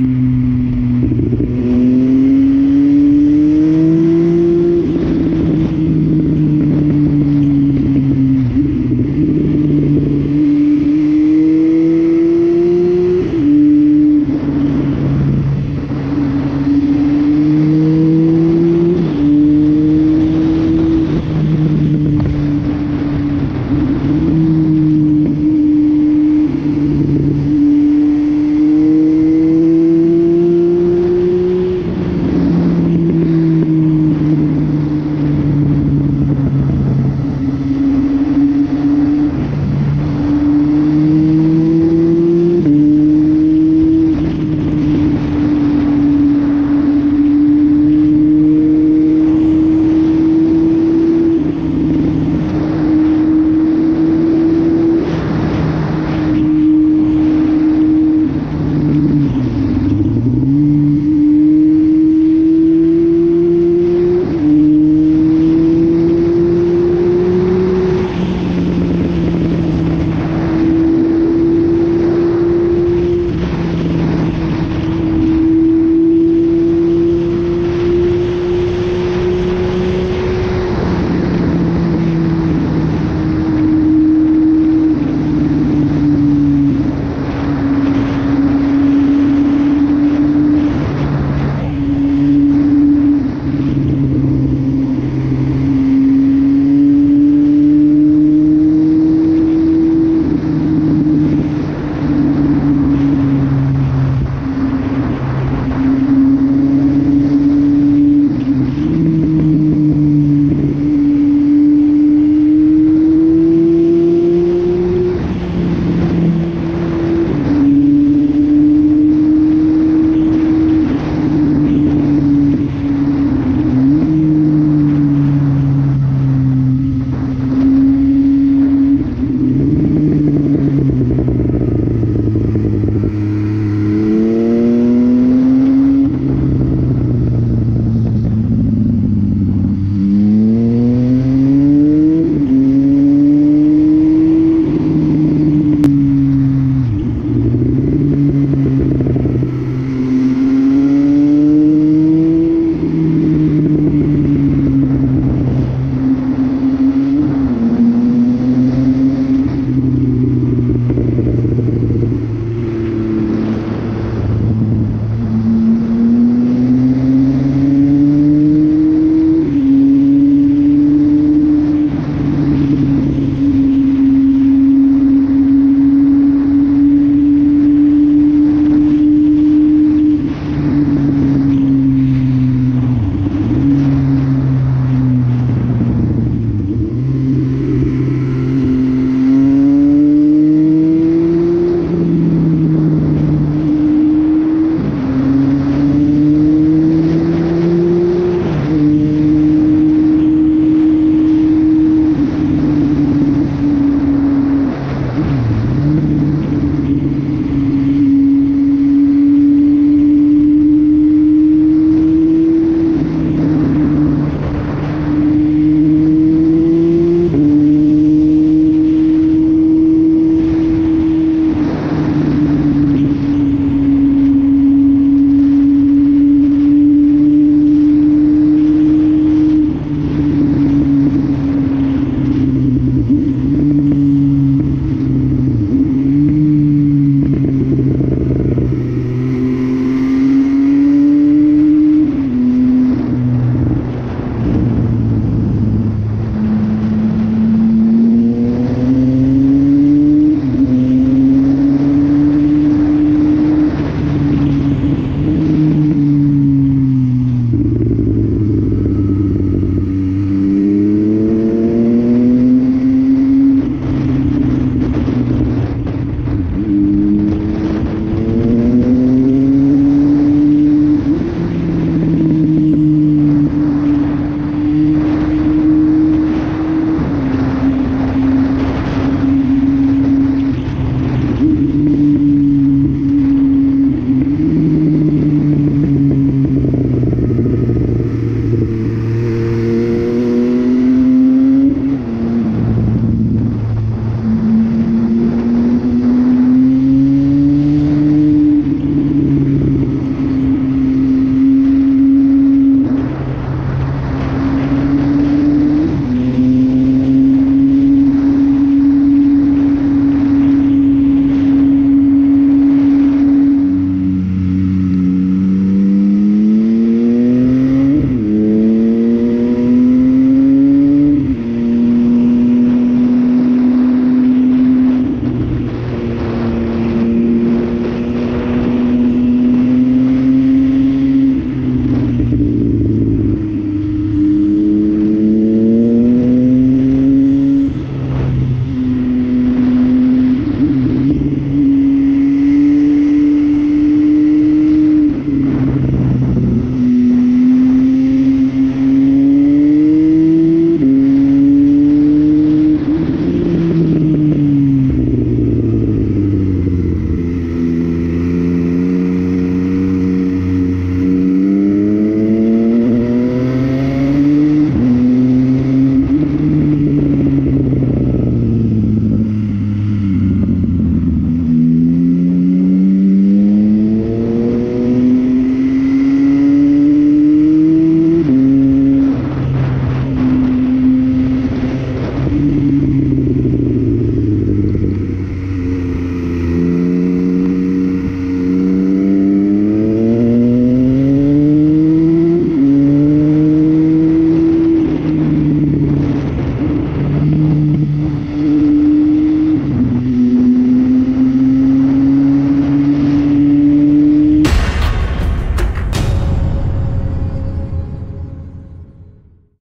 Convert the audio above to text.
you